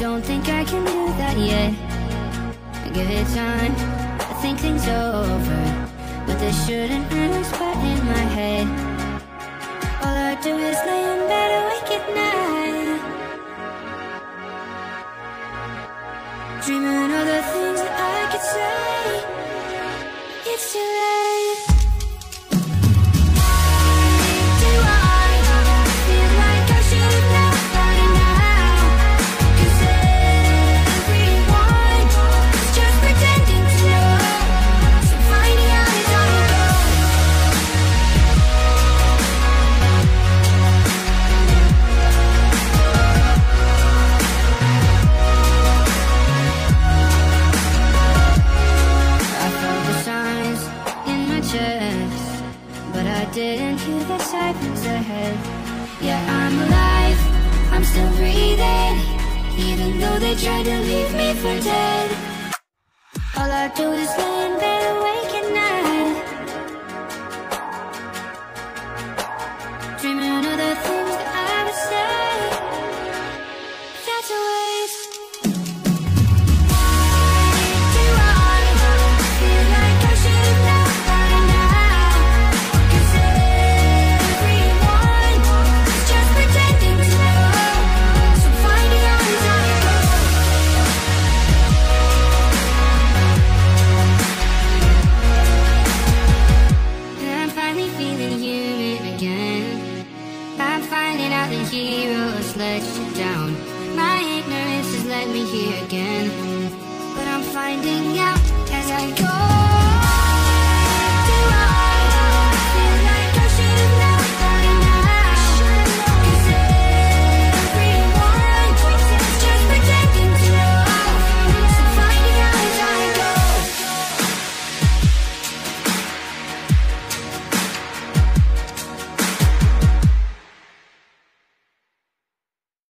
don't think I can do that yet. I give it time, I think things over But there shouldn't be a spot in my head. All I do is lay in bed awake at night. Dreaming ahead. Yeah, I'm alive, I'm still breathing, even though they tried to leave me for dead. All I do is lay in heroes let you down. My ignorance has led me here again. But I'm finding